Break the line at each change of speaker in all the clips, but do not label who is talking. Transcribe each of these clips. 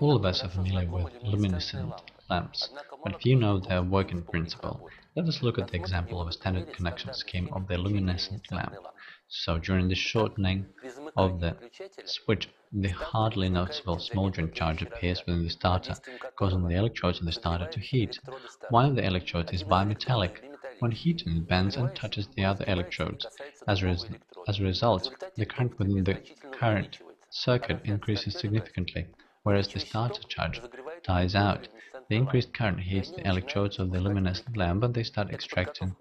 All of us are familiar with luminescent lamps, but few know their working principle. Let us look at the example of a standard connection scheme of the luminescent lamp. So during the shortening of the switch, the hardly noticeable smoldering charge appears within the starter, causing the electrodes of the starter to heat. One of the electrodes is bimetallic. When heated, it bends and touches the other electrodes. As a, as a result, the current within the current circuit increases significantly whereas the starter charge dies out. The increased current heats the electrodes of the luminescent lamp and they start extracting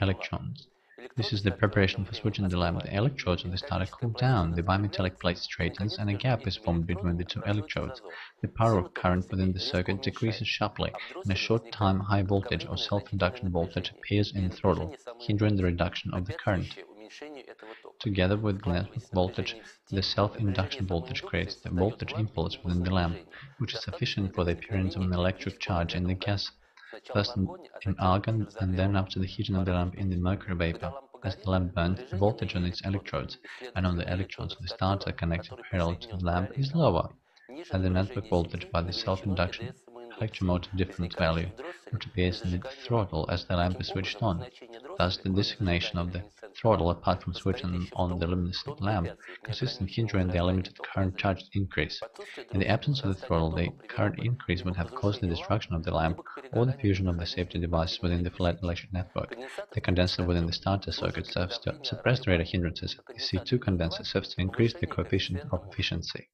electrons. This is the preparation for switching the lamp. The electrodes of the starter cool down, the bimetallic plate straightens, and a gap is formed between the two electrodes. The power of current within the circuit decreases sharply. In a short time, high voltage or self-induction voltage appears in the throttle, hindering the reduction of the current. Together with the network voltage, the self-induction voltage creates the voltage impulse within the lamp, which is sufficient for the appearance of an electric charge in the gas, first in argon and then after the heating of the lamp in the mercury vapor. As the lamp burns, the voltage on its electrodes and on the electrodes of the starter connected parallel to the lamp is lower, and the network voltage by the self-induction electromotive difference value, which appears in the throttle as the lamp is switched on. Thus, the designation of the throttle, apart from switching on the luminescent lamp, consists in hindering the limited current charge increase. In the absence of the throttle, the current increase would have caused the destruction of the lamp or the fusion of the safety devices within the flat electric network. The condenser within the starter circuit serves to suppress the radar hindrances. The C2 condenser serves to increase the coefficient of efficiency.